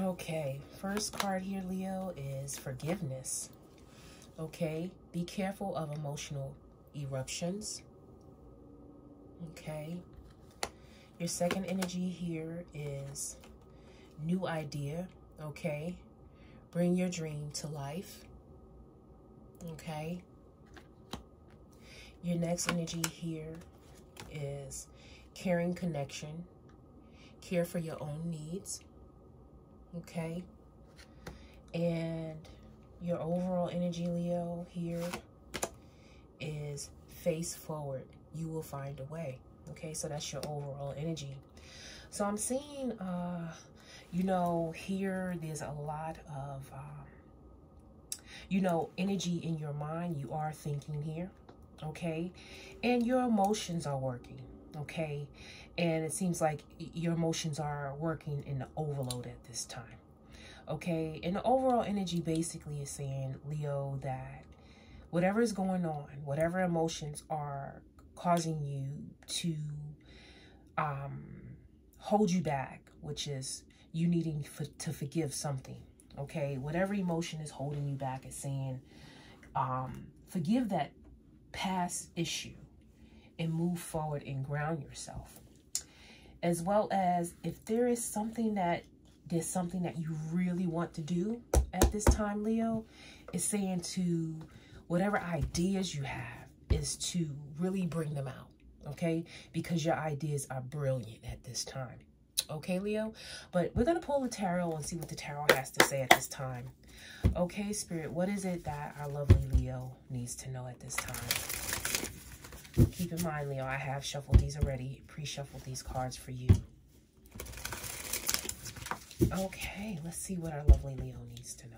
Okay, first card here, Leo, is forgiveness. Okay, be careful of emotional eruptions. Okay, your second energy here is new idea. Okay, bring your dream to life. Okay, your next energy here is caring connection, care for your own needs okay? And your overall energy, Leo, here is face forward. You will find a way, okay? So that's your overall energy. So I'm seeing, uh, you know, here there's a lot of, um, you know, energy in your mind. You are thinking here, okay? And your emotions are working, okay? And it seems like your emotions are working in the overload at this time. Okay. And the overall energy basically is saying, Leo, that whatever is going on, whatever emotions are causing you to um, hold you back, which is you needing to forgive something. Okay. Whatever emotion is holding you back is saying, um, forgive that past issue and move forward and ground yourself as well as if there is something that there's something that you really want to do at this time, Leo, is saying to whatever ideas you have is to really bring them out, okay? Because your ideas are brilliant at this time. Okay, Leo? But we're going to pull the tarot and see what the tarot has to say at this time. Okay, Spirit, what is it that our lovely Leo needs to know at this time? Keep in mind, Leo, I have shuffled these already, pre-shuffled these cards for you. Okay, let's see what our lovely Leo needs to know.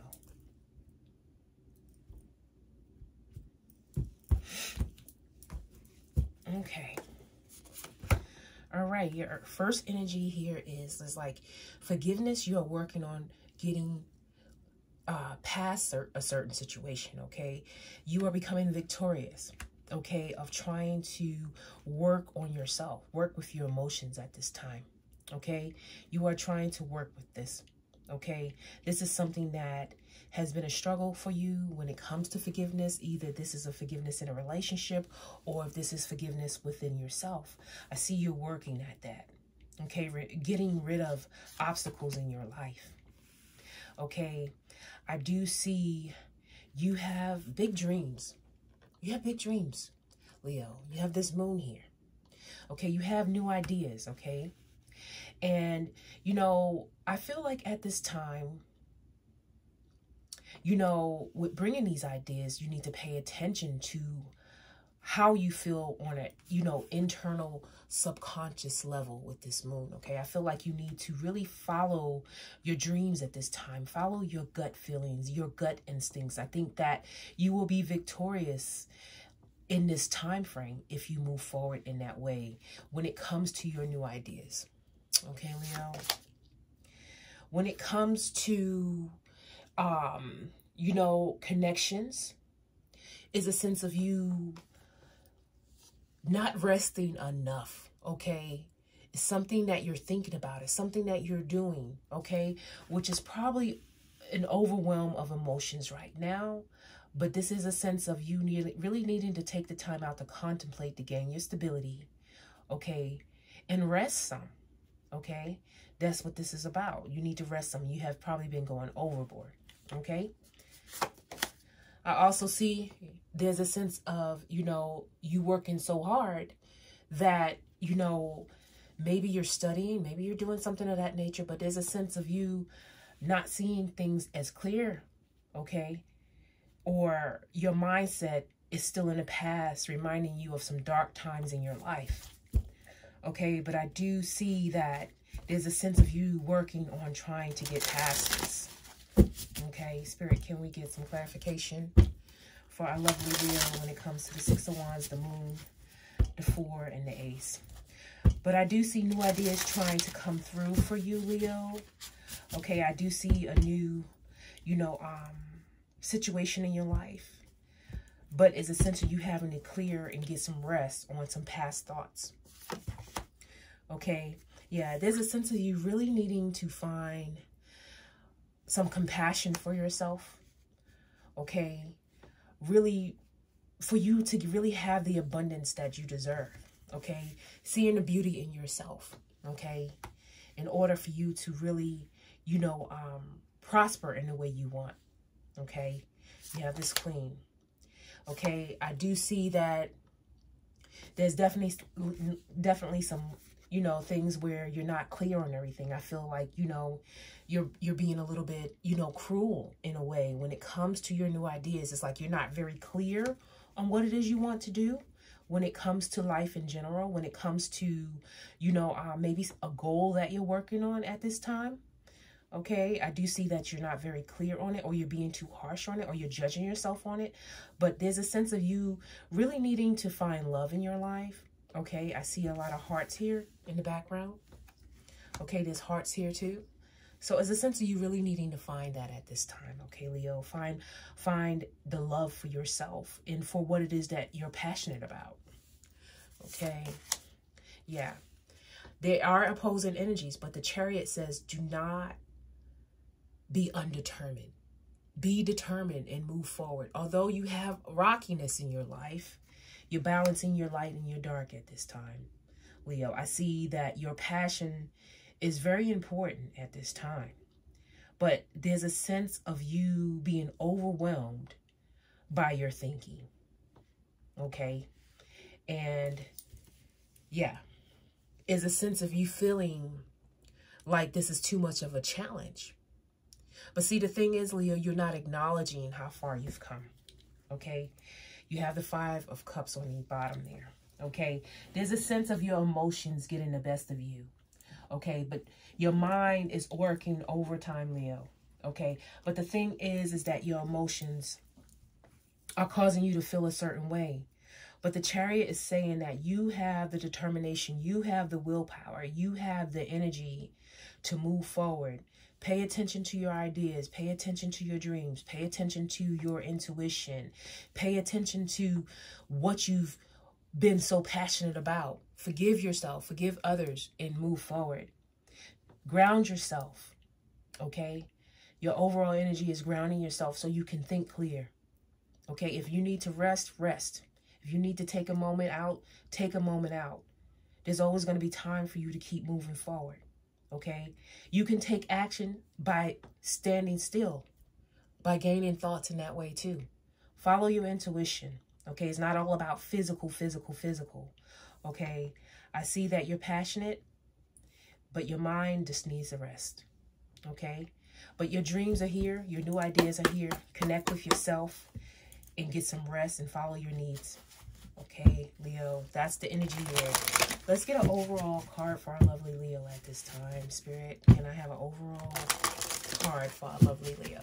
Okay. All right, your first energy here is, is like forgiveness. You are working on getting uh, past a certain situation, okay? You are becoming victorious okay, of trying to work on yourself, work with your emotions at this time, okay? You are trying to work with this, okay? This is something that has been a struggle for you when it comes to forgiveness. Either this is a forgiveness in a relationship or if this is forgiveness within yourself. I see you working at that, okay? Getting rid of obstacles in your life, okay? I do see you have big dreams you have big dreams, Leo. You have this moon here. Okay, you have new ideas, okay? And, you know, I feel like at this time, you know, with bringing these ideas, you need to pay attention to how you feel on a, you know, internal subconscious level with this moon, okay? I feel like you need to really follow your dreams at this time. Follow your gut feelings, your gut instincts. I think that you will be victorious in this time frame if you move forward in that way when it comes to your new ideas. Okay, Leo? When it comes to, um, you know, connections, is a sense of you not resting enough, okay? It's something that you're thinking about. It's something that you're doing, okay? Which is probably an overwhelm of emotions right now. But this is a sense of you really needing to take the time out to contemplate to gain your stability, okay? And rest some, okay? That's what this is about. You need to rest some. You have probably been going overboard, okay? I also see there's a sense of, you know, you working so hard that, you know, maybe you're studying, maybe you're doing something of that nature, but there's a sense of you not seeing things as clear, okay? Or your mindset is still in the past, reminding you of some dark times in your life, okay? But I do see that there's a sense of you working on trying to get past this. Okay, Spirit, can we get some clarification for our lovely Leo when it comes to the Six of Wands, the Moon, the Four, and the Ace? But I do see new ideas trying to come through for you, Leo. Okay, I do see a new, you know, um, situation in your life. But it's essential you having to clear and get some rest on some past thoughts. Okay, yeah, there's a sense of you really needing to find some compassion for yourself. Okay? Really, for you to really have the abundance that you deserve. Okay? Seeing the beauty in yourself. Okay? In order for you to really, you know, um, prosper in the way you want. Okay? You have this queen. Okay? I do see that there's definitely definitely some you know things where you're not clear on everything. I feel like you know you're you're being a little bit you know cruel in a way. When it comes to your new ideas it's like you're not very clear on what it is you want to do. When it comes to life in general when it comes to you know uh, maybe a goal that you're working on at this time okay i do see that you're not very clear on it or you're being too harsh on it or you're judging yourself on it. But there's a sense of you really needing to find love in your life okay i see a lot of hearts here in the background. Okay there's hearts here too. So it's a sense of you really needing to find that at this time okay leo? Find find the love for yourself and for what it is that you're passionate about okay? Yeah. There are opposing energies but the chariot says do not be undetermined. Be determined and move forward. Although you have rockiness in your life, you're balancing your light and your dark at this time. Leo, I see that your passion is very important at this time. But there's a sense of you being overwhelmed by your thinking. Okay? And yeah, is a sense of you feeling like this is too much of a challenge. But see, the thing is, Leo, you're not acknowledging how far you've come. Okay? You have the five of cups on the bottom there. Okay? There's a sense of your emotions getting the best of you. Okay? But your mind is working overtime, Leo. Okay? But the thing is, is that your emotions are causing you to feel a certain way. But the chariot is saying that you have the determination, you have the willpower, you have the energy to move forward. Pay attention to your ideas. Pay attention to your dreams. Pay attention to your intuition. Pay attention to what you've been so passionate about. Forgive yourself, forgive others, and move forward. Ground yourself, okay? Your overall energy is grounding yourself so you can think clear. Okay, if you need to rest, rest. If you need to take a moment out, take a moment out. There's always going to be time for you to keep moving forward okay? You can take action by standing still, by gaining thoughts in that way too. Follow your intuition, okay? It's not all about physical, physical, physical, okay? I see that you're passionate, but your mind just needs a rest, okay? But your dreams are here. Your new ideas are here. Connect with yourself and get some rest and follow your needs. Okay, Leo, that's the energy here. Let's get an overall card for our lovely Leo at this time. Spirit, can I have an overall card for our lovely Leo?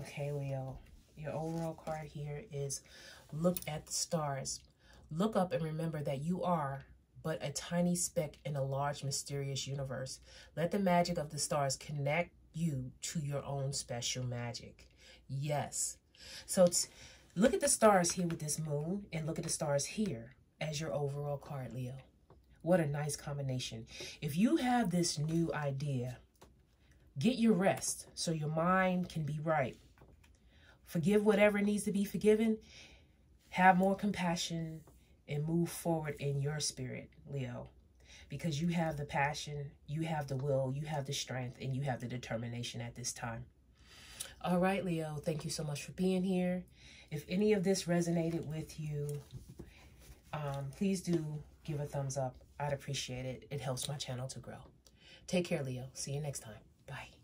Okay, Leo, your overall card here is look at the stars. Look up and remember that you are but a tiny speck in a large mysterious universe. Let the magic of the stars connect you to your own special magic. Yes. So look at the stars here with this moon and look at the stars here as your overall card, Leo. What a nice combination. If you have this new idea, get your rest so your mind can be right. Forgive whatever needs to be forgiven. Have more compassion and move forward in your spirit, Leo because you have the passion, you have the will, you have the strength, and you have the determination at this time. All right, Leo, thank you so much for being here. If any of this resonated with you, um, please do give a thumbs up. I'd appreciate it. It helps my channel to grow. Take care, Leo. See you next time. Bye.